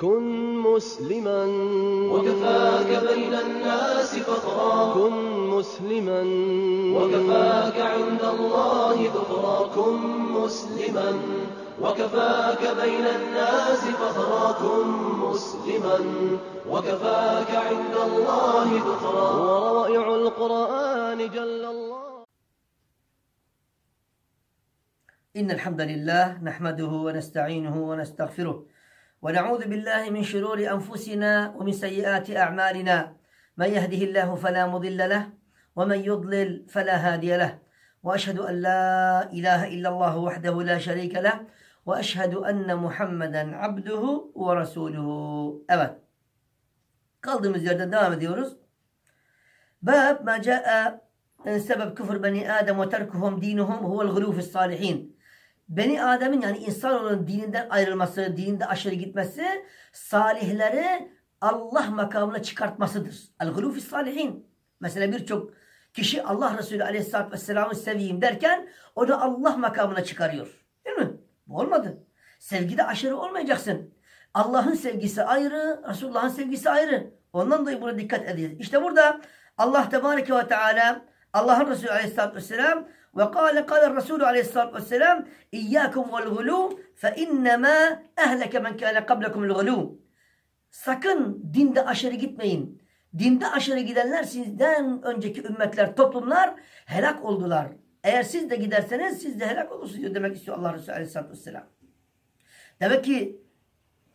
كن مسلما. وكفاك بين الناس فخرا كن مسلما. وكفاك عند الله ذخرا. كن مسلما. وكفاك بين الناس فخرا كن مسلما. وكفاك عند الله ذخرا. وروائع القرآن جل الله. إن الحمد لله نحمده ونستعينه ونستغفره. ونعوذ بالله من شرور أنفسنا ومن سيئات أعمالنا من يهده الله فلا مضل له ومن يضلل فلا هادي له وأشهد أن لا إله إلا الله وحده لا شريك له وأشهد أن محمدا عبده ورسوله Evet. Kaldığımız yerden devam ediyoruz. Bab ma caa sebep küfür beni Adem ve terkuhum dinuhum huvel gulufis salihin. Beni Adem'in yani insanoğlunun dininden ayrılması, dininde aşırı gitmesi, salihleri Allah makamına çıkartmasıdır. El-gulufis salihin. Mesela birçok kişi Allah Resulü Aleyhisselatü Vesselam'ı seveyim derken onu Allah makamına çıkarıyor. Değil mi? Bu olmadı. Sevgide aşırı olmayacaksın. Allah'ın sevgisi ayrı, Resulullah'ın sevgisi ayrı. Ondan dolayı buna dikkat edeceğiz. İşte burada Allah Tebareke ve Teala Allah'ın Resulü Aleyhisselatü Vesselam ve kâle kâle Resulü Aleyhisselatü Vesselam İyyâkum vel gulû fe innemâ ehleke men kâne kablekum el gulû Sakın dinde aşırı gitmeyin. Dinde aşırı gidenler sizden önceki ümmetler, toplumlar helak oldular. Eğer siz de giderseniz siz de helak olursunuz diyor demek istiyor Allah Resulü Aleyhisselatü Vesselam. Demek ki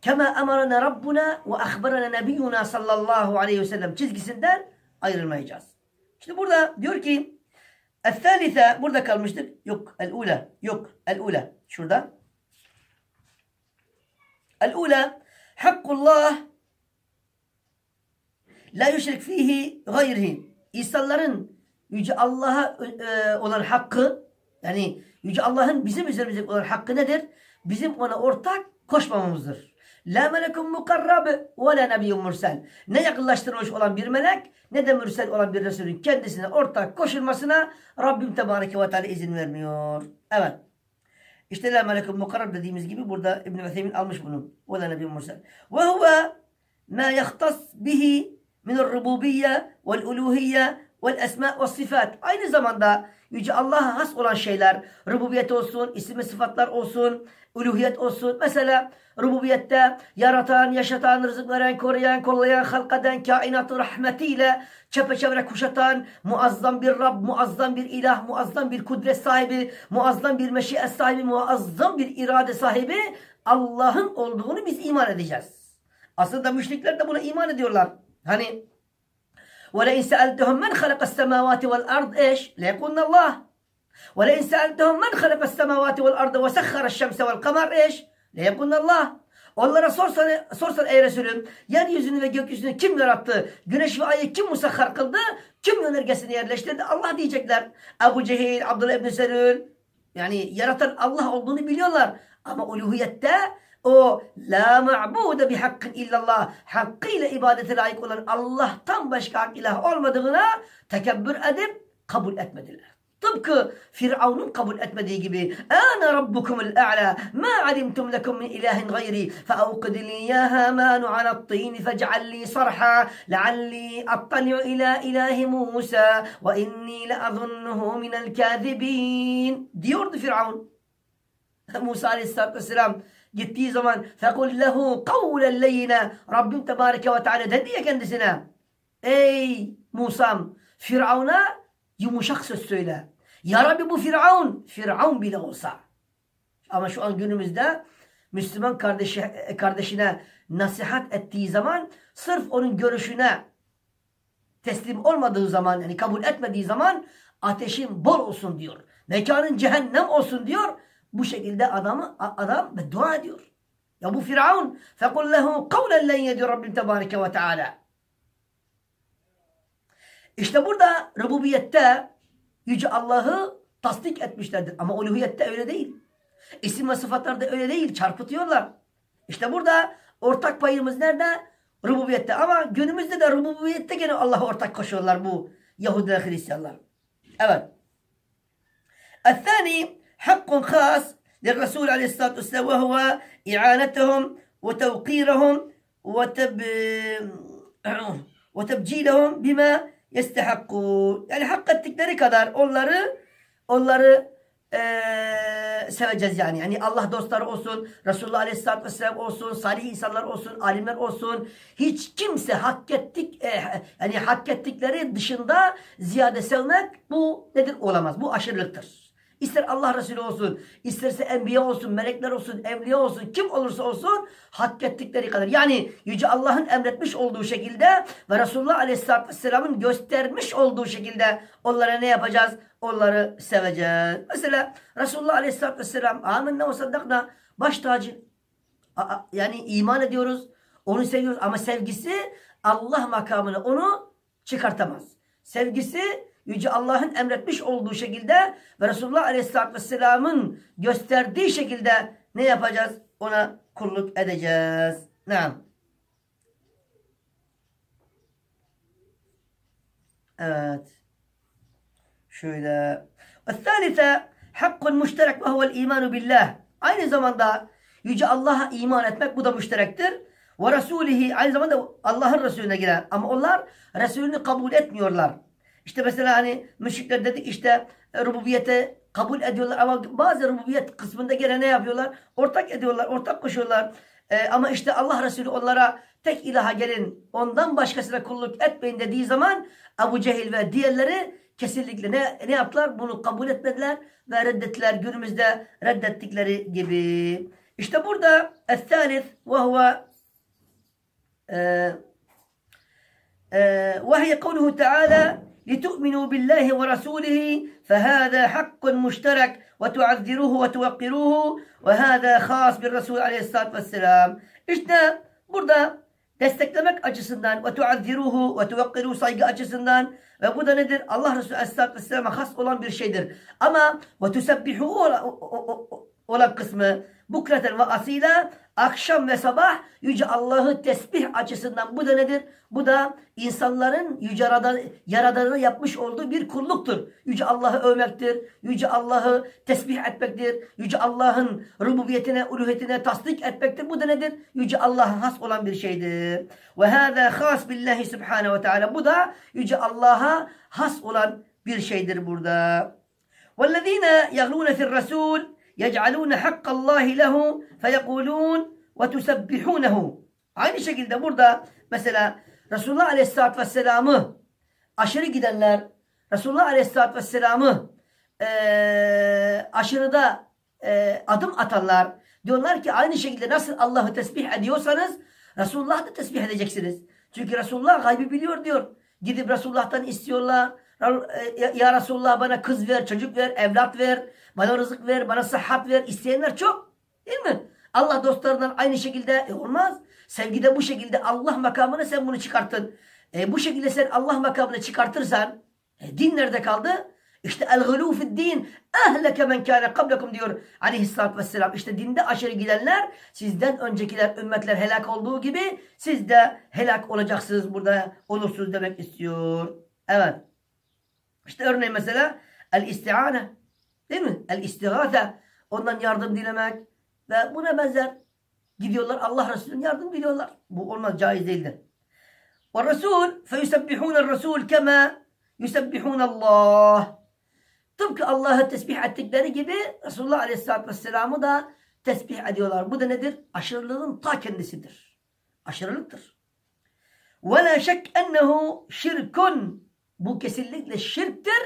kema emarana Rabbuna ve ahbarana nebiyyuna sallallahu aleyhi ve sellem çizgisinden ayrılmayacağız. İşte burada diyor ki El-thalithe burada kalmıştık. Yok el-ula. Yok el-ula. Şurada. El-ula hakkullah la yüşrik fihi gayrihi. İnsanların Yüce Allah'a e, olan hakkı yani Yüce Allah'ın bizim üzerimize olan hakkı nedir? Bizim ona ortak koşmamamızdır. La melekun mukarrab ve la nebiyyun mursel. Ne yakınlaştırılmış olan bir melek ne de mürsel olan bir Resulün kendisine ortak koşulmasına Rabbim Tebareke ve Teala izin vermiyor. Evet. İşte la melekun mukarrab dediğimiz gibi burada İbn-i Üthemin almış bunu. Ve la nebiyyun mursel. Ve huve ma yahtas bihi min rububiyye vel uluhiyye vel esma ve sıfat. Aynı zamanda Yüce Allah'a has olan şeyler, rububiyet olsun, isim ve sıfatlar olsun, uluhiyet olsun. Mesela rububiyette yaratan, yaşatan, rızık veren, koruyan, kollayan, halkaden, kainatı rahmetiyle çepeçevre kuşatan, muazzam bir Rab, muazzam bir ilah, muazzam bir kudret sahibi, muazzam bir meşiyet sahibi, muazzam bir irade sahibi Allah'ın olduğunu biz iman edeceğiz. Aslında müşrikler de buna iman ediyorlar. Hani ولئن سألتهم من خلق السماوات والأرض إيش ليقولن الله ولئن سألتهم من خلق السماوات والأرض وسخر الشمس والقمر إيش ليقولن الله Onlara sorsan, sorsan ey Resulüm yeryüzünü ve gökyüzünü kim yarattı? Güneş ve ayı kim musahhar kıldı? Kim yönergesini yerleştirdi? Allah diyecekler. Ebu Cehil, Abdullah İbni Selül yani yaratan Allah olduğunu biliyorlar. Ama uluhiyette o la ma'bude bi hakkın illallah hakkıyla ibadete layık olan Allah'tan başka hak ilah olmadığına tekebbür edip kabul etmediler. Tıpkı Firavun'un kabul etmediği gibi Ana rabbukumul a'la ma alimtum lekum min ilahin gayri feavqid li ya hamanu ala tin fec'al li sarha lealli attali'u ila ilahi Musa ve inni leazunnuhu minel kâzibin diyordu Firavun. Musa aleyhissalatü vesselam gittiği zaman fekul lehu kavlen leyine Rabbim Tebareke ve Teala dedi ya kendisine ey Musa'm Firavun'a yumuşak söz söyle. Ya Rabbi bu Firavun Firavun bile olsa ama şu an günümüzde Müslüman kardeşi, kardeşine nasihat ettiği zaman sırf onun görüşüne teslim olmadığı zaman yani kabul etmediği zaman ateşin bol olsun diyor. Mekanın cehennem olsun diyor. Bu şekilde adamı adam beddua ediyor. Ya bu Firavun lehu kavlen len yedi Rabbim Tebareke ve Teala. İşte burada rububiyette Yüce Allah'ı tasdik etmişlerdir. Ama uluhiyette öyle değil. İsim ve sıfatlarda öyle değil. Çarpıtıyorlar. İşte burada ortak payımız nerede? Rububiyette. Ama günümüzde de rububiyette gene Allah'a ortak koşuyorlar bu Yahudiler Hristiyanlar. Evet. الثاني حق خاص للرسول عليه الصلاة والسلام وهو إعانتهم وتوقيرهم وتب وتبجيلهم بما yestehakku yani hak ettikleri kadar onları onları ee, seveceğiz yani. Yani Allah dostları olsun, Resulullah Aleyhisselatü Vesselam olsun, salih insanlar olsun, alimler olsun. Hiç kimse hak ettik, e, yani hak ettikleri dışında ziyade sevmek bu nedir? Olamaz. Bu aşırılıktır. İster Allah Resulü olsun, isterse enbiya olsun, melekler olsun, evliya olsun, kim olursa olsun hak ettikleri kadar. Yani Yüce Allah'ın emretmiş olduğu şekilde ve Resulullah Aleyhisselatü Vesselam'ın göstermiş olduğu şekilde onlara ne yapacağız? Onları seveceğiz. Mesela Resulullah Aleyhisselatü Vesselam amenna ve saddakna baş tacı. Yani iman ediyoruz, onu seviyoruz ama sevgisi Allah makamını onu çıkartamaz. Sevgisi Yüce Allah'ın emretmiş olduğu şekilde ve Resulullah Aleyhisselatü Vesselam'ın gösterdiği şekilde ne yapacağız? Ona kulluk edeceğiz. Ne? Evet. Şöyle. Ve hakkun müşterek ve huvel imanu billah. Aynı zamanda Yüce Allah'a iman etmek bu da müşterektir. Ve Resulihi aynı zamanda Allah'ın Resulüne girer. Ama onlar Resulünü kabul etmiyorlar. İşte mesela hani müşrikler dedik işte e, rububiyete kabul ediyorlar ama bazı rububiyet kısmında gene ne yapıyorlar? Ortak ediyorlar, ortak koşuyorlar. E, ama işte Allah Resulü onlara tek ilaha gelin, ondan başkasına kulluk etmeyin dediği zaman Ebu Cehil ve diğerleri kesinlikle ne, ne yaptılar? Bunu kabul etmediler ve reddettiler. Günümüzde reddettikleri gibi. İşte burada el-thalith ve huve وهي قوله تعالى لتؤمنوا بالله ورسوله فهذا حق مشترك وتعذروه وتوقروه وهذا خاص بالرسول عليه الصلاة والسلام İşte burada desteklemek açısından ve tuazziruhu ve tuvakkiruhu saygı açısından ve bu da nedir? Allah Resulü Aleyhisselatü Vesselam'a has olan bir şeydir. Ama ve tusebbihu olan kısmı bukreten ve asila akşam ve sabah Yüce Allah'ı tesbih açısından bu da nedir? Bu da insanların Yüce Yaradan'a yapmış olduğu bir kulluktur. Yüce Allah'ı övmektir. Yüce Allah'ı tesbih etmektir. Yüce Allah'ın rububiyetine, uluhiyetine tasdik etmektir. Bu da nedir? Yüce Allah'a has olan bir şeydir. Ve hâzâ khas billahi subhanehu ve teâlâ. Bu da Yüce Allah'a has olan bir şeydir burada. وَالَّذ۪ينَ يَغْلُونَ فِي الرَّسُولِ يَجْعَلُونَ حَقَّ اللّٰهِ لَهُ فَيَقُولُونَ وَتُسَبِّحُونَهُ Aynı şekilde burada mesela Resulullah Aleyhisselatü Vesselam'ı aşırı gidenler Resulullah Aleyhisselatü Vesselam'ı e, aşırıda e, adım atanlar diyorlar ki aynı şekilde nasıl Allah'ı tesbih ediyorsanız Resulullah'ı da tesbih edeceksiniz. Çünkü Resulullah gaybı biliyor diyor. Gidip Resulullah'tan istiyorlar. Ya Resulullah bana kız ver, çocuk ver, evlat ver, bana rızık ver, bana sıhhat ver. İsteyenler çok. Değil mi? Allah dostlarından aynı şekilde e, olmaz. Sevgide bu şekilde Allah makamını sen bunu çıkarttın. E, bu şekilde sen Allah makamını çıkartırsan e, din nerede kaldı? İşte el-gılû fid-din ehleke men kâne kablekum diyor aleyhissalatü vesselam. İşte dinde aşırı gidenler sizden öncekiler ümmetler helak olduğu gibi siz de helak olacaksınız burada olursunuz demek istiyor. Evet. İşte örneğin mesela el-isti'ane Değil mi? El istigate. Ondan yardım dilemek. Ve buna benzer gidiyorlar Allah Resulü'nün yardım diliyorlar. Bu olmaz caiz değildir. Ve Resul feyusebbihûne Resul kema yusebbihûnallah. Tıpkı Allah'ı tesbih ettikleri gibi Resulullah Aleyhisselatü Vesselam'ı da tesbih ediyorlar. Bu da nedir? Aşırılığın ta kendisidir. Aşırılıktır. Ve la şek ennehu şirkun. Bu kesinlikle şirktir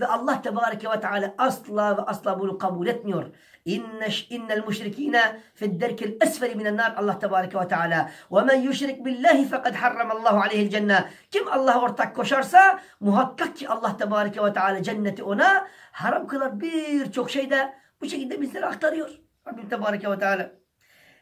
Ve Allah Tebareke ve Teala asla ve asla bunu kabul etmiyor. İnne innel müşrikine fi'd-derkil esfeli minen nar Allah Tebareke ve Teala. Ve men yüşrik billahi fekad harramallahu aleyhi'l cennet. Kim Allah'a ortak koşarsa muhakkak ki Allah Tebareke ve Teala cenneti ona haram kılar. Birçok şeyde bu şekilde bizlere aktarıyor. Rabbim Tebareke ve Teala.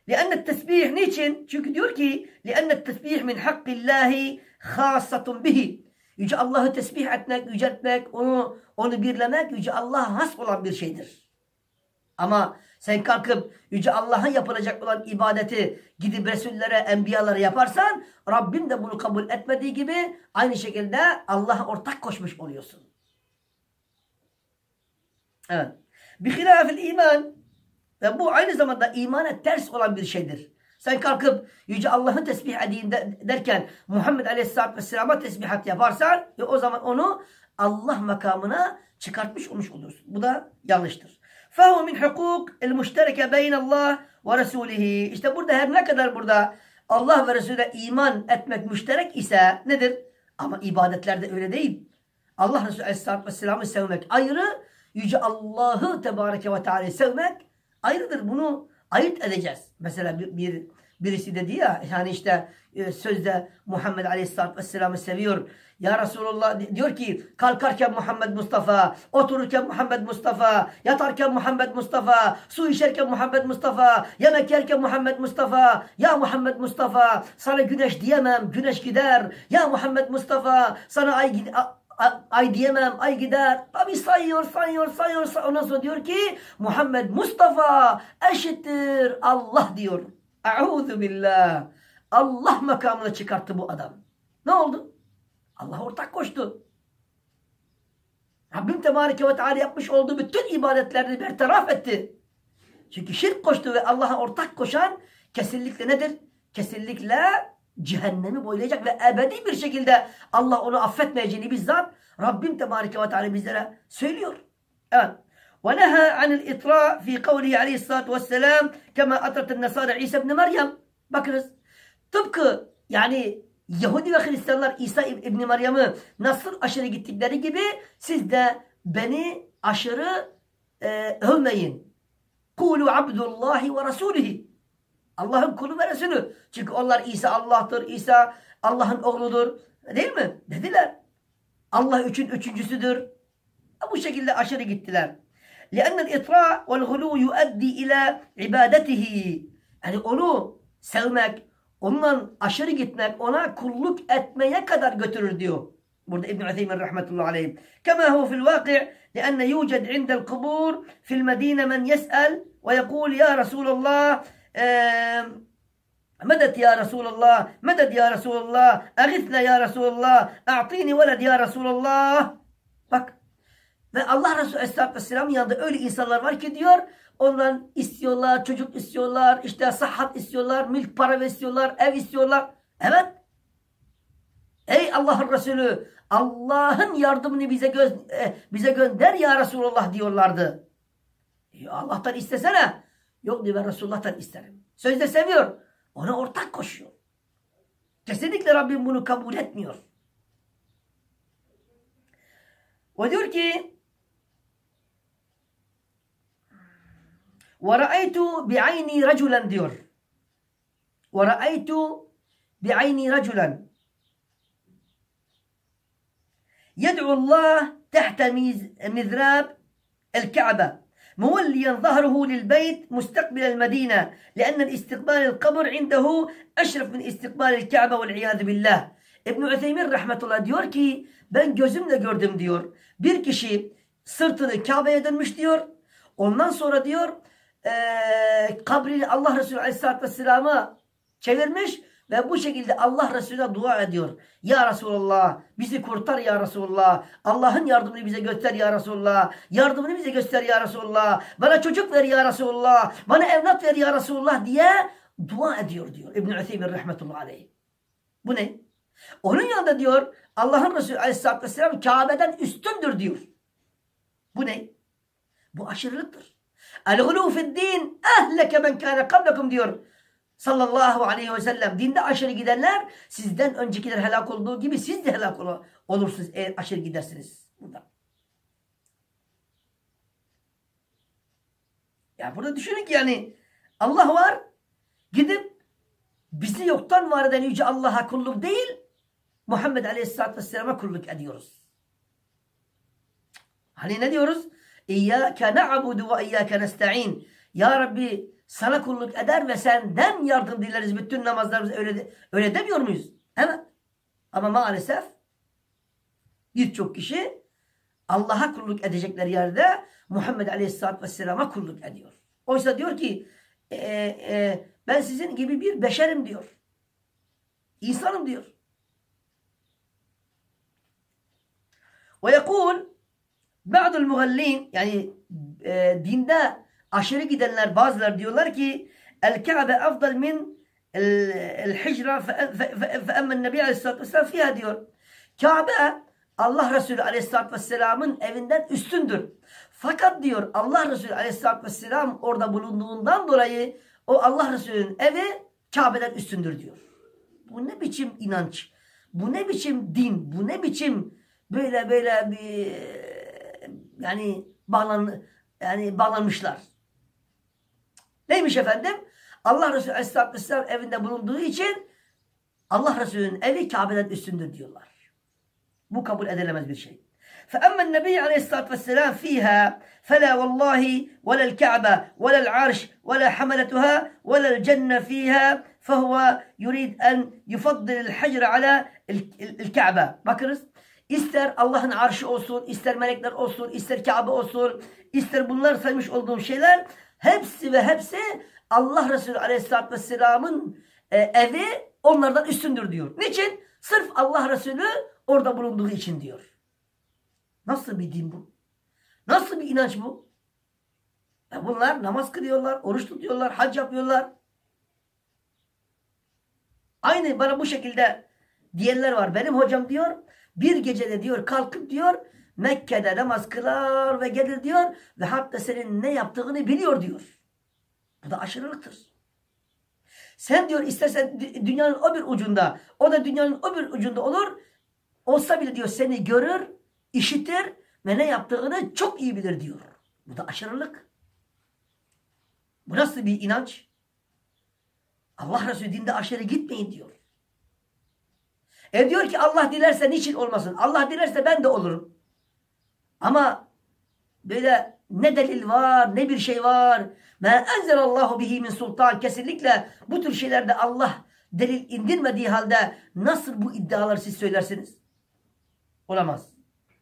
لأن التسبيح niçin? Çünkü diyor ki لأن التسبيح min hakkillahi khasatun bihi. Yüce Allah'ı tesbih etmek, yüceltmek, onu onu birlemek Yüce Allah'a has olan bir şeydir. Ama sen kalkıp Yüce Allah'a yapılacak olan ibadeti gidip Resullere, Enbiyalara yaparsan Rabbim de bunu kabul etmediği gibi aynı şekilde Allah'a ortak koşmuş oluyorsun. Evet. Bihilafil iman ve bu aynı zamanda imana ters olan bir şeydir. Sen kalkıp Yüce Allah'ın tesbih edeyim de- derken Muhammed Aleyhisselatü Vesselam'a tesbihat yaparsan e o zaman onu Allah makamına çıkartmış olmuş olursun. Bu da yanlıştır. فَهُوَ مِنْ حُقُوقِ الْمُشْتَرَكَ بَيْنَ اللّٰهِ وَرَسُولِهِ İşte burada her ne kadar burada Allah ve Resulüne iman etmek müşterek ise nedir? Ama ibadetlerde öyle değil. Allah Resulü Aleyhisselatü Vesselam'ı sevmek ayrı, Yüce Allah'ı Tebareke ve Teala'yı sevmek ayrıdır. Bunu ayırt edeceğiz. Mesela bir, bir birisi dedi ya yani işte e, sözde Muhammed Aleyhisselatü Vesselam'ı seviyor. Ya Resulullah di- diyor ki kalkarken Muhammed Mustafa, otururken Muhammed Mustafa, yatarken Muhammed Mustafa, su içerken Muhammed Mustafa, yemek yerken Muhammed Mustafa. Ya Muhammed Mustafa sana güneş diyemem, güneş gider. Ya Muhammed Mustafa sana ay ay diyemem, ay gider. Tabi sayıyor, sayıyor, sayıyor. say- Ondan sonra diyor ki Muhammed Mustafa eşittir Allah diyor. Euzu billah. Allah makamına çıkarttı bu adam. Ne oldu? Allah ortak koştu. Rabbim Tebareke ve Teala yapmış olduğu bütün ibadetlerini bertaraf etti. Çünkü şirk koştu ve Allah'a ortak koşan kesinlikle nedir? Kesinlikle cehennemi boylayacak ve ebedi bir şekilde Allah onu affetmeyeceğini bizzat Rabbim Tebareke ve Teala bizlere söylüyor. Evet. ونهى عن الإطراء في قوله عليه الصلاة والسلام كما أطرت النصارى عيسى ابن Meryem. Bakınız tıpkı yani Yahudi ve Hristiyanlar İsa İb- İbni Meryem'i nasıl aşırı gittikleri gibi siz de beni aşırı e, övmeyin. Kulu abdullahi ve rasulihi. Allah'ın kulu ve Resulü. Çünkü onlar İsa Allah'tır, İsa Allah'ın oğludur. Değil mi? Dediler. Allah üçün üçüncüsüdür. Bu şekilde aşırı gittiler. لأن الإطراء والغلو يؤدي إلى عبادته. Yani onu sevmek, ondan aşırı gitmek, ona kulluk etmeye kadar götürür diyor. Burada İbn Ütheymin rahmetullahi aleyh. كما هو في الواقع لأن يوجد عند القبور في المدينة من يسأل ويقول يا رسول الله Eee Medet ya Resulallah, medet ya Resulallah, ağithne ya Resulallah, a'tini veled ya Resulallah. Bak ve Allah Resulü Aleyhisselatü Vesselam'ın yanında öyle insanlar var ki diyor ondan istiyorlar, çocuk istiyorlar, işte sahat istiyorlar, mülk para istiyorlar, ev istiyorlar. Evet. Ey Allah'ın Resulü Allah'ın yardımını bize göz, e, bize gönder ya Resulullah diyorlardı. E, Allah'tan istesene. Yok diyor ben Resulullah'tan isterim. Sözde seviyor. Ona ortak koşuyor. Kesinlikle Rabbim bunu kabul etmiyor. Ve diyor ki وَرَأَيْتُ بِعَيْنِي رَجُلًا diyor. وَرَأَيْتُ بِعَيْنِي رَجُلًا يدعو الله تحت ميز- مذراب الكعبة موليا ظهره للبيت مستقبل المدينة لأن الاستقبال القبر عنده أشرف من استقبال الكعبة والعياذ بالله İbn Ütheymin rahmetullah diyor ki ben gözümle gördüm diyor. Bir kişi sırtını Kabe'ye dönmüş diyor. Ondan sonra diyor eee kabrini Allah Resulü Aleyhisselatü Vesselam'a çevirmiş ve bu şekilde Allah Resulüne dua ediyor. Ya Resulallah bizi kurtar ya Resulallah. Allah'ın yardımını bize göster ya Resulallah. Yardımını bize göster ya Resulallah. Bana çocuk ver ya Resulallah. Bana evlat ver ya Resulallah diye dua ediyor diyor İbn-i Ütheymin rahmetullahi aleyh. Bu ne? Onun yanında diyor Allah'ın Resulü aleyhissalatü vesselam Kabe'den üstündür diyor. Bu ne? Bu aşırılıktır. El-gulû fid-din ehleke men kâne kablekum diyor. Sallallahu aleyhi ve sellem. Dinde aşırı gidenler sizden öncekiler helak olduğu gibi siz de helak ol- olursunuz eğer aşırı gidersiniz. Burada. Ya burada düşünün ki yani Allah var gidip bizi yoktan var eden Yüce Allah'a kulluk değil Muhammed Aleyhisselatü Vesselam'a kulluk ediyoruz. Hani ne diyoruz? İyyâke na'budu ve iyyâke nesta'in. Ya Rabbi sana kulluk eder ve senden yardım dileriz. Bütün namazlarımızı öyle, öyle demiyor muyuz? Evet. Ama maalesef birçok kişi Allah'a kulluk edecekler yerde Muhammed Aleyhisselatü Vesselam'a kulluk ediyor. Oysa diyor ki e, e, ben sizin gibi bir beşerim diyor. İnsanım diyor. Ve yekul Ba'dul muhallin yani e, dinde aşırı gidenler bazıları diyorlar ki El Kabe afdal min el, hicra fe, fe, fe, fe emme nebi aleyhissalatü vesselam fiha diyor. Kabe Allah Resulü aleyhissalatü vesselamın evinden üstündür. Fakat diyor Allah Resulü aleyhissalatü vesselam orada bulunduğundan dolayı o Allah Resulü'nün evi Kabe'den üstündür diyor. Bu ne biçim inanç? Bu ne biçim din? Bu ne biçim böyle böyle bir yani bağlan yani bağlanmışlar. Neymiş efendim? Allah Resulü Aleyhisselatü Vesselam evinde bulunduğu için Allah Resulü'nün evi Kabe'den üstündür diyorlar. Bu kabul edilemez bir şey. فأما النبي عليه الصلاة والسلام فيها فلا والله ولا الكعبة ولا العرش ولا حملتها ولا الجنة فيها فهو يريد أن يفضل الحجر على الكعبة bakınız ister Allah'ın arşı olsun ister melekler olsun ister Kabe olsun ister bunlar saymış olduğum şeyler hepsi ve hepsi Allah Resulü Aleyhisselatü Vesselam'ın e, evi onlardan üstündür diyor. Niçin? Sırf Allah Resulü orada bulunduğu için diyor. Nasıl bir din bu? Nasıl bir inanç bu? E bunlar namaz kılıyorlar, oruç tutuyorlar, hac yapıyorlar. Aynı bana bu şekilde diyenler var. Benim hocam diyor bir gecede diyor kalkıp diyor Mekke'de namaz kılar ve gelir diyor ve hatta senin ne yaptığını biliyor diyor. Bu da aşırılıktır. Sen diyor istersen dünyanın o bir ucunda o da dünyanın o bir ucunda olur. Olsa bile diyor seni görür, işitir ve ne yaptığını çok iyi bilir diyor. Bu da aşırılık. Bu nasıl bir inanç? Allah Resulü dinde aşırı gitmeyin diyor. E diyor ki Allah dilerse niçin olmasın? Allah dilerse ben de olurum. Ama böyle ne delil var, ne bir şey var. Men enzelallahu bihi min sultan. Kesinlikle bu tür şeylerde Allah delil indirmediği halde nasıl bu iddiaları siz söylersiniz? Olamaz.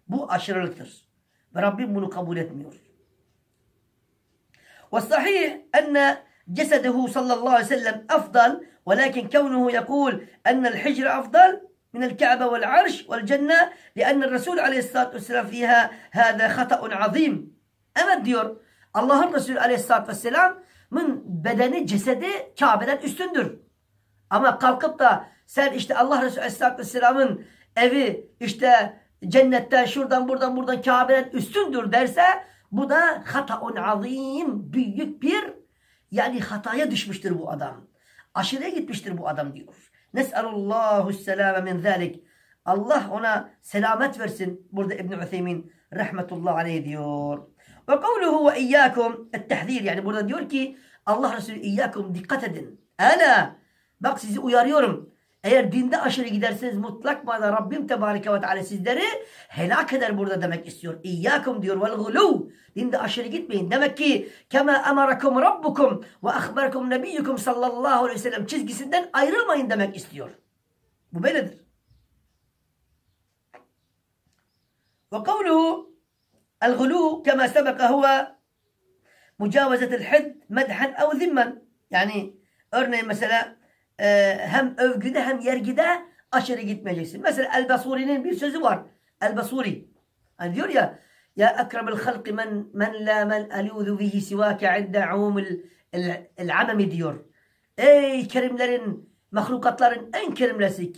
Bu aşırılıktır. Ve Rabbim bunu kabul etmiyor. Ve sahih enne cesedehu sallallahu aleyhi ve sellem afdal velakin kevnuhu yekul ennel hicre afdal من الكعبة والعرش والجنة لأن الرسول عليه الصلاة والسلام فيها هذا خطأ عظيم Evet diyor Allah'ın Resulü aleyhissalatü vesselamın bedeni cesedi Kabe'den üstündür. Ama kalkıp da sen işte Allah Resulü aleyhissalatü vesselamın evi işte cennetten şuradan buradan buradan Kabe'den üstündür derse bu da hataun azim büyük bir yani hataya düşmüştür bu adam. Aşırıya gitmiştir bu adam diyor. Nes'alullahu selame min zalik. Allah ona selamet versin. Burada İbn Ütheymin rahmetullah aleyh diyor. Ve kavluhu ve iyyakum ettehzir yani burada diyor ki Allah Resulü iyyakum dikkat edin. Ana bak sizi uyarıyorum. Eğer dinde aşırı giderseniz mutlak manada Rabbim Tebareke ve Teala sizleri helak eder burada demek istiyor. İyyâkum diyor vel gulû. Dinde aşırı gitmeyin. Demek ki kema emarakum rabbukum ve ahbarakum nebiyyukum sallallahu aleyhi ve sellem çizgisinden ayrılmayın demek istiyor. Bu böyledir. Ve kavluhu el gulû kema sebeka huve mücavezetel had medhen ev zimmen. Yani örneğin mesela e, hem övgüde hem yergide aşırı gitmeyeceksin. Mesela El-Basuri'nin bir sözü var. El-Basuri. Hani diyor ya Ya ekremel halki men, men la men alûzu bihi sivâke inde umul el-amemi diyor. Ey kerimlerin, mahlukatların en kerimlesi,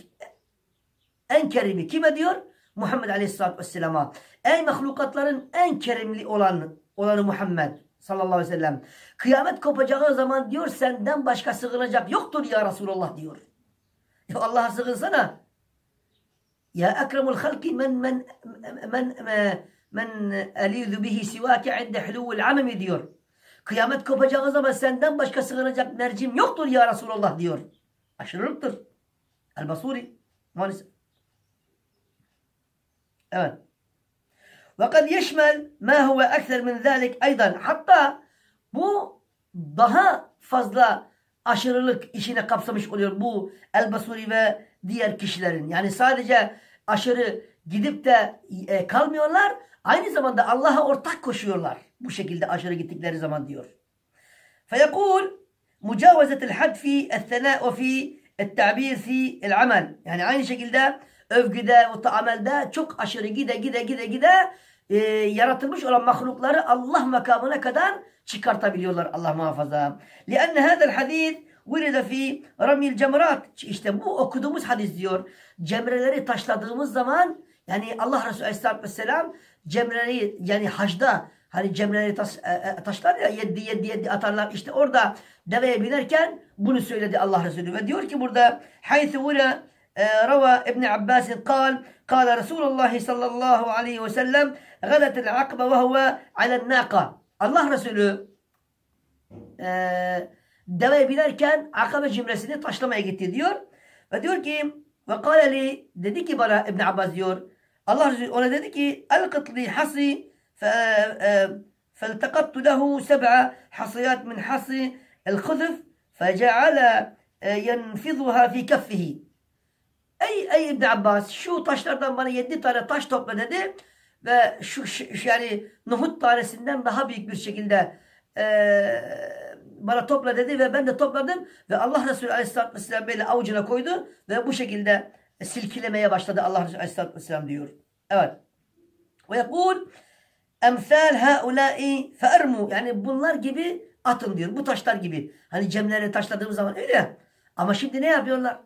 en kerimi kime diyor? Muhammed Aleyhisselatü Vesselam'a. Ey mahlukatların en kerimli olan, olanı Muhammed sallallahu aleyhi ve sellem. Kıyamet kopacağı zaman diyor senden başka sığınacak yoktur ya Resulullah diyor. Ya Allah'a sığınsana. Ya ekremul halki men men men men elizu bihi sivake inde huluvul amemi diyor. Kıyamet kopacağı zaman senden başka sığınacak mercim yoktur ya Resulullah diyor. Aşırılıktır. El-Basuri maalesef. Evet. وقد يشمل ما هو أكثر من ذلك أيضا hatta bu daha fazla aşırılık işine kapsamış oluyor bu El-Basuri ve diğer kişilerin. Yani sadece aşırı gidip de e, kalmıyorlar. Aynı zamanda Allah'a ortak koşuyorlar. Bu şekilde aşırı gittikleri zaman diyor. فيقول مجاوزة الحد في الثناء وفي التعبير في العمل. Yani aynı şekilde övgüde ve amelde çok aşırı gide gide gide gide e, yaratılmış olan mahlukları Allah makamına kadar çıkartabiliyorlar Allah muhafaza. لأن هذا الحديث Burada fi ramil cemrat. İşte bu okuduğumuz hadis diyor. Cemreleri taşladığımız zaman yani Allah Resulü Aleyhisselatü Vesselam cemreleri yani hacda hani cemreleri taş, e, e, taşlar ya yedi yedi yedi atarlar. İşte orada deveye binerken bunu söyledi Allah Resulü. Ve diyor ki burada haythu vura روى ابن عباس قال قال رسول الله صلى الله عليه وسلم غدت العقبة وهو على الناقة Allah Resulü e, deveye binerken akabe cimresini taşlamaya gitti diyor. Ve diyor ki ve kâleli dedi ki bana İbn Abbas diyor. Allah Resulü ona dedi ki elqit li hasi فالتقطت له سبع حصيات من حصي الخذف فجعل ينفضها في كفه Ey, ey İbn Abbas şu taşlardan bana yedi tane taş topla dedi ve şu, şu yani nohut tanesinden daha büyük bir şekilde e, bana topla dedi ve ben de topladım ve Allah Resulü Aleyhisselatü Vesselam böyle avucuna koydu ve bu şekilde silkilemeye başladı Allah Resulü Aleyhisselatü Vesselam diyor. Evet. Ve yekul emsal haulai feermu yani bunlar gibi atın diyor. Bu taşlar gibi. Hani cemlere taşladığımız zaman öyle. Ama şimdi ne yapıyorlar?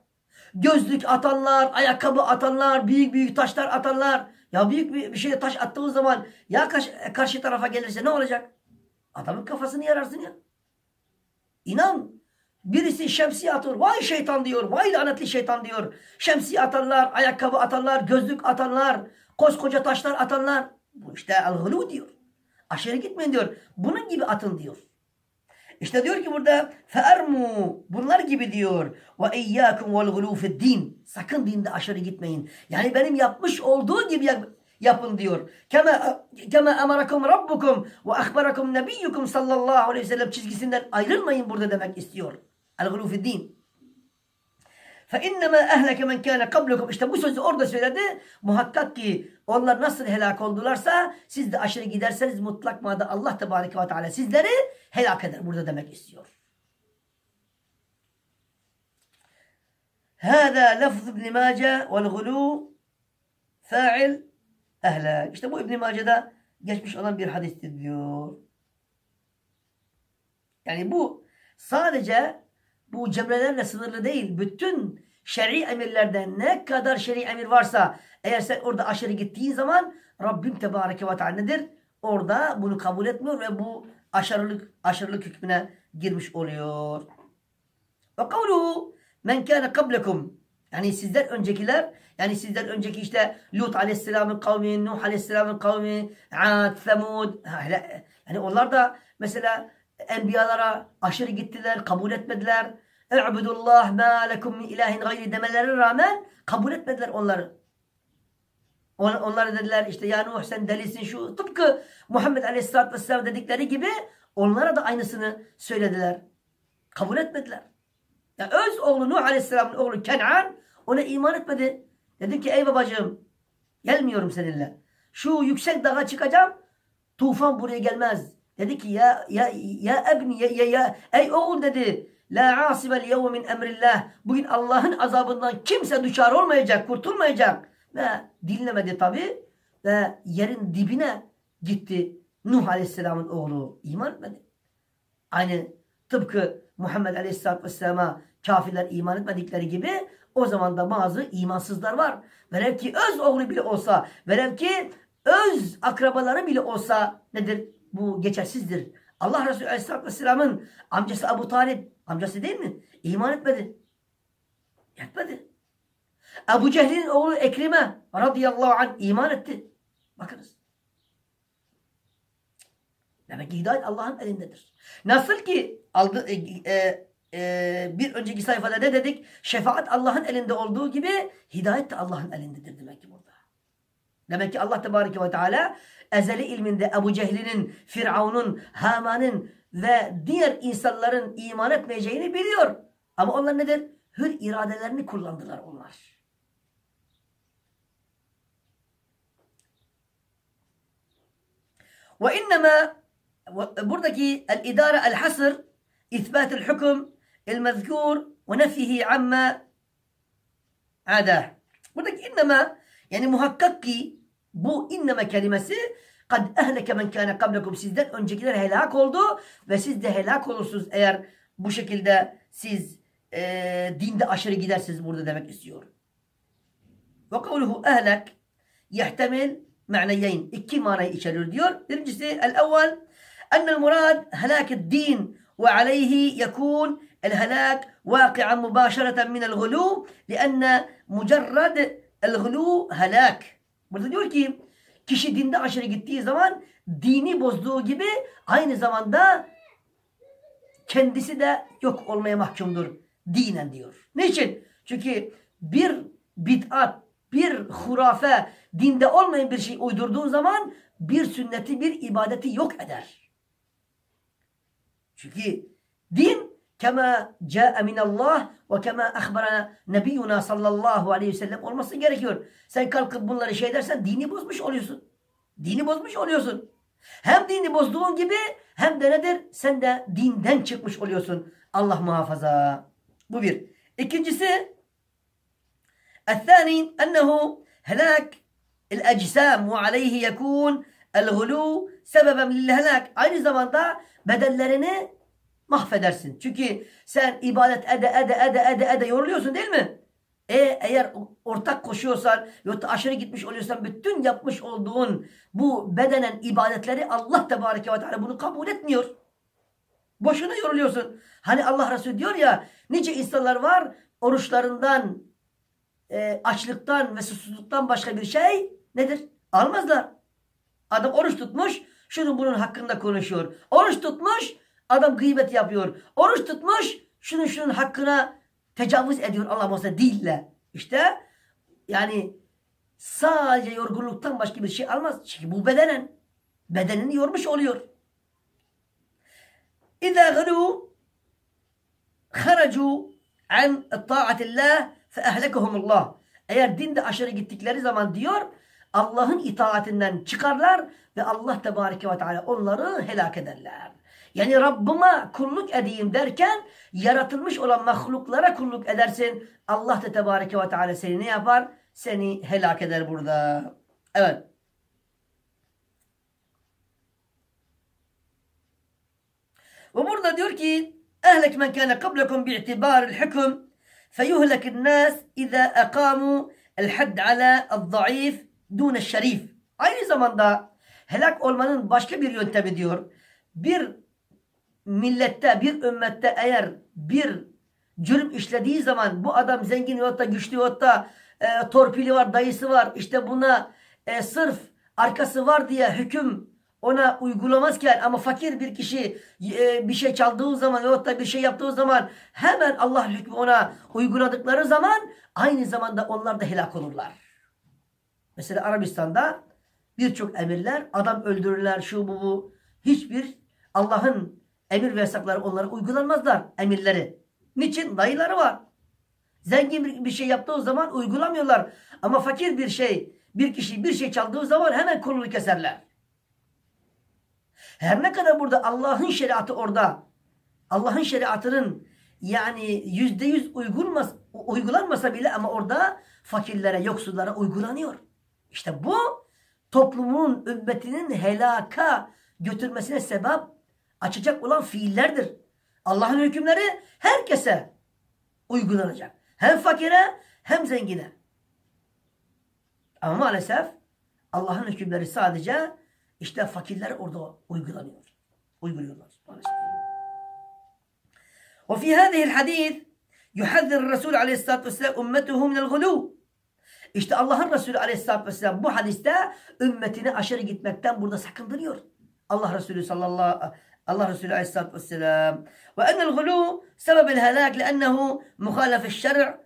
Gözlük atanlar, ayakkabı atanlar, büyük büyük taşlar atanlar. Ya büyük bir, bir şeye taş attığımız zaman ya karşı, karşı tarafa gelirse ne olacak? Adamın kafasını yararsın ya. İnan. Birisi şemsiye atıyor. Vay şeytan diyor. Vay lanetli şeytan diyor. Şemsiye atanlar, ayakkabı atanlar, gözlük atanlar, koskoca taşlar atanlar. Bu işte el diyor. Aşırı gitmeyin diyor. Bunun gibi atın diyor. İşte diyor ki burada feermu bunlar gibi diyor. Ve iyyakum vel gulu din. Sakın dinde aşırı gitmeyin. Yani benim yapmış olduğu gibi yapın diyor. Kema kema emarakum rabbukum ve ahbarakum nebiyyukum sallallahu aleyhi ve sellem çizgisinden ayrılmayın burada demek istiyor. El gulu din. فَاِنَّمَا اَهْلَكَ مَنْ كَانَ قَبْلُكُمْ İşte bu sözü orada söyledi. Muhakkak ki onlar nasıl helak oldularsa siz de aşırı giderseniz mutlak manada Allah Tebareke ve Teala sizleri helak eder. Burada demek istiyor. هذا لفظ ابن ماجه والغلو فاعل اهلاك. İşte bu İbn Mace'de geçmiş olan bir hadistir diyor. Yani bu sadece bu cemrelerle sınırlı değil. Bütün şer'i emirlerden ne kadar şer'i emir varsa eğer sen orada aşırı gittiğin zaman Rabbim Tebareke ve Teala nedir? Orada bunu kabul etmiyor ve bu aşırılık, aşırılık hükmüne girmiş oluyor. Ve kavluhu men kâne kablekum yani sizden öncekiler yani sizden önceki işte Lut aleyhisselamın kavmi, Nuh aleyhisselamın kavmi, Ad, Semud yani onlar da mesela enbiyalara aşırı gittiler, kabul etmediler. E'budullah ma lekum ilahin gayri demelerine rağmen kabul etmediler onları. On, onlara dediler işte ya Nuh sen delisin şu tıpkı Muhammed Aleyhisselatü Vesselam dedikleri gibi onlara da aynısını söylediler. Kabul etmediler. Ya öz oğlu Nuh Aleyhisselam'ın oğlu Kenan ona iman etmedi. Dedi ki ey babacığım gelmiyorum seninle. Şu yüksek dağa çıkacağım. Tufan buraya gelmez. Dedi ki ya ya ya ebni ya ya, ya ey oğul dedi. La asibel yevme min emrillah. Bugün Allah'ın azabından kimse düşar olmayacak, kurtulmayacak. Ve dinlemedi tabi. Ve yerin dibine gitti. Nuh Aleyhisselam'ın oğlu iman etmedi. Aynı tıpkı Muhammed Aleyhisselatü Vesselam'a kafirler iman etmedikleri gibi o zaman da bazı imansızlar var. Velev ki öz oğlu bile olsa, velev ki öz akrabaları bile olsa nedir? Bu geçersizdir. Allah Resulü Aleyhisselatü Vesselam'ın amcası Abu Talib, amcası değil mi? İman etmedi. Etmedi. Ebu Cehil'in oğlu Ekrime radıyallahu anh iman etti. Bakınız. Demek ki hidayet Allah'ın elindedir. Nasıl ki aldı, e, e, e, bir önceki sayfada ne dedik? Şefaat Allah'ın elinde olduğu gibi hidayet de Allah'ın elindedir demek ki burada. Demek ki Allah Tebareke ve Teala ezeli ilminde Ebu Cehil'in, Firavun'un, Haman'ın ve diğer insanların iman etmeyeceğini biliyor. Ama onlar nedir? Hür iradelerini kullandılar onlar. Ve innema buradaki el-idare el-hasr İthbat el-hüküm el-mezkur ve nefihi amma ada. Buradaki innema yani muhakkak ki bu inneme kelimesi kad ehleke men kâne kablekum sizden öncekiler helak oldu ve siz de helak olursunuz eğer bu şekilde siz e, dinde aşırı gidersiniz burada demek istiyor. Ve kavluhu ehlek yehtemil ma'neyeyn. İki manayı içeriyor diyor. Birincisi el-evvel ennel murad helâket din ve aleyhi yekûn الهلاك واقعا مباشرة من الغلو لأن مجرد الغلو helak. Burada diyor ki kişi dinde aşırı gittiği zaman dini bozduğu gibi aynı zamanda kendisi de yok olmaya mahkumdur dinen diyor. Niçin? Çünkü bir bid'at, bir hurafe, dinde olmayan bir şey uydurduğu zaman bir sünneti, bir ibadeti yok eder. Çünkü din kema ca'e minallah ve kema ahbarana nebiyyuna sallallahu aleyhi ve sellem olması gerekiyor. Sen kalkıp bunları şey dersen dini bozmuş oluyorsun. Dini bozmuş oluyorsun. Hem dini bozduğun gibi hem de nedir? Sen de dinden çıkmış oluyorsun. Allah muhafaza. Bu bir. İkincisi الثاني أنه هلاك الأجسام وعليه يكون الغلو سببا للهلاك aynı zamanda bedenlerini mahvedersin. Çünkü sen ibadet ede ede ede ede ede yoruluyorsun değil mi? E, eğer ortak koşuyorsan yoksa aşırı gitmiş oluyorsan bütün yapmış olduğun bu bedenen ibadetleri Allah Tebareke ve Teala bunu kabul etmiyor. Boşuna yoruluyorsun. Hani Allah Resulü diyor ya nice insanlar var oruçlarından e, açlıktan ve susuzluktan başka bir şey nedir? Almazlar. Adam oruç tutmuş şunun bunun hakkında konuşuyor. Oruç tutmuş adam gıybet yapıyor. Oruç tutmuş şunun şunun hakkına tecavüz ediyor Allah olsa dille. İşte yani sadece yorgunluktan başka bir şey almaz. Çünkü bu bedenen. Bedenini yormuş oluyor. İzâ gılû haracû an ta'atillah fe ehlekehumullah. Eğer dinde aşırı gittikleri zaman diyor Allah'ın itaatinden çıkarlar ve Allah Tebareke ve Teala onları helak ederler. Yani Rabbime kulluk edeyim derken yaratılmış olan mahluklara kulluk edersin. Allah da tebareke ve teala seni ne yapar? Seni helak eder burada. Evet. Ve burada diyor ki ehlek men kâne kablekum bi'tibaril hüküm feyuhlekin nâs izâ ekâmu el hadd alâ el zayıf dûne şerif. Aynı zamanda helak olmanın başka bir yöntemi diyor. Bir millette, bir ümmette eğer bir cürüm işlediği zaman bu adam zengin yahut da güçlü yahut da e, torpili var, dayısı var. İşte buna e, sırf arkası var diye hüküm ona uygulamazken ama fakir bir kişi e, bir şey çaldığı zaman yahut da bir şey yaptığı zaman hemen Allah hükmü ona uyguladıkları zaman aynı zamanda onlar da helak olurlar. Mesela Arabistan'da birçok emirler adam öldürürler şu bu bu. Hiçbir Allah'ın emir ve yasakları onlara uygulanmazlar emirleri. Niçin? Dayıları var. Zengin bir şey yaptığı zaman uygulamıyorlar. Ama fakir bir şey, bir kişi bir şey çaldığı zaman hemen kolunu keserler. Her ne kadar burada Allah'ın şeriatı orada, Allah'ın şeriatının yani yüzde yüz uygulanmasa bile ama orada fakirlere, yoksullara uygulanıyor. İşte bu toplumun, ümmetinin helaka götürmesine sebep açacak olan fiillerdir. Allah'ın hükümleri herkese uygulanacak. Hem fakire hem zengine. Ama maalesef Allah'ın hükümleri sadece işte fakirler orada uygulanıyor. Uyguluyorlar maalesef. وفي هذه الحديث يحذر الرسول عليه الصلاة والسلام أمته من الغلو İşte Allah'ın Resulü aleyhissalatü vesselam bu hadiste ümmetini aşırı gitmekten burada sakındırıyor. Allah Resulü sallallahu Allah Resulü aleyhissalatü vesselam ve ennel gulu sebebel helak lennehu muhalefeş şer'i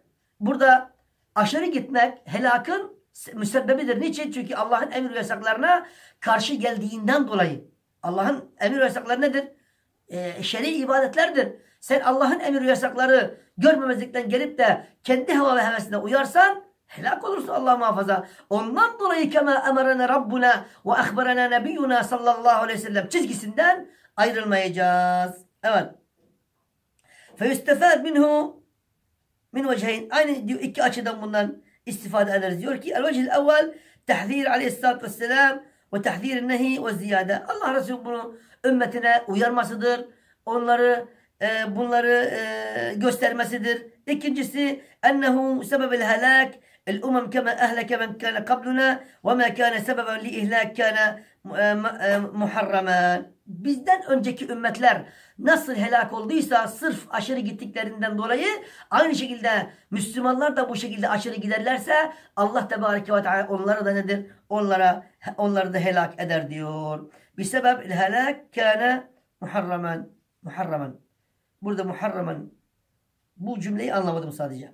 burada aşırı gitmek helakın müsebbebidir. Niçin? Çünkü Allah'ın emir ve yasaklarına karşı geldiğinden dolayı. Allah'ın emir ve yasakları nedir? Ee, şer'i ibadetlerdir. Sen Allah'ın emir ve yasakları görmemezlikten gelip de kendi hava ve hevesine uyarsan helak olursun Allah muhafaza. Ondan dolayı kema emarana Rabbuna ve ahbarana nebiyyuna sallallahu aleyhi ve sellem çizgisinden ayrılmayacağız. Evet. Feyüstefad minhu min vecehin. Aynı diyor iki açıdan bundan istifade ederiz. Diyor ki el-vecihil evvel tehzir aleyhissalatü vesselam ve tehzir nehi ve ziyade. Allah Resulü bunu ümmetine uyarmasıdır. Onları e, bunları e, göstermesidir. İkincisi ennehu sebebel helak el umam kema ehleke men kana qabluna ve ma kana sebeben li ihlak kana mu- muharraman. Bizden önceki ümmetler nasıl helak olduysa sırf aşırı gittiklerinden dolayı aynı şekilde Müslümanlar da bu şekilde aşırı giderlerse Allah Tebareke ve Teala onlara da nedir? Onlara onları da helak eder diyor. Bir sebep helak kana muharraman. Muharraman. Burada muharraman bu cümleyi anlamadım sadece.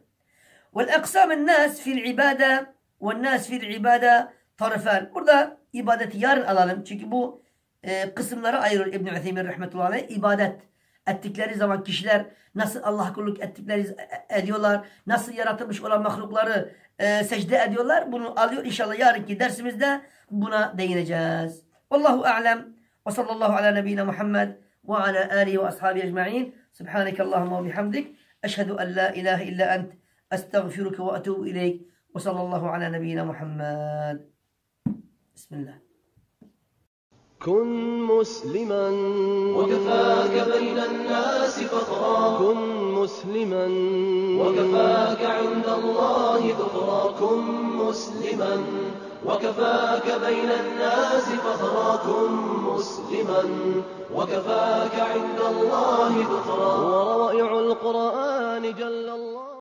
Vel aksamen nas fil ibade ve nas fil ibade tarafan. Burada ibadeti yarın alalım. Çünkü bu e, kısımlara ayırır İbn Ütheymin rahmetullahi aleyh. İbadet ettikleri zaman kişiler nasıl Allah kulluk ettikleri ediyorlar, nasıl yaratılmış olan mahlukları e, secde ediyorlar. Bunu alıyor. İnşallah yarınki dersimizde buna değineceğiz. Allahu a'lem ve sallallahu ala nebiyyina Muhammed ve ala alihi ve ashabi ecma'in. Subhaneke Allahumma ve bihamdik. Eşhedü en la ilahe illa ent. Estağfiruke ve etubu ileyk. Ve sallallahu ala nebiyyina Muhammed. Bismillah. كن مسلما. وكفاك بين الناس فخرا. كن مسلما. وكفاك عند الله ذخرا كن مسلما. وكفاك بين الناس فخرا. كن مسلما. وكفاك عند الله ذخرا وروائع القرآن جل الله.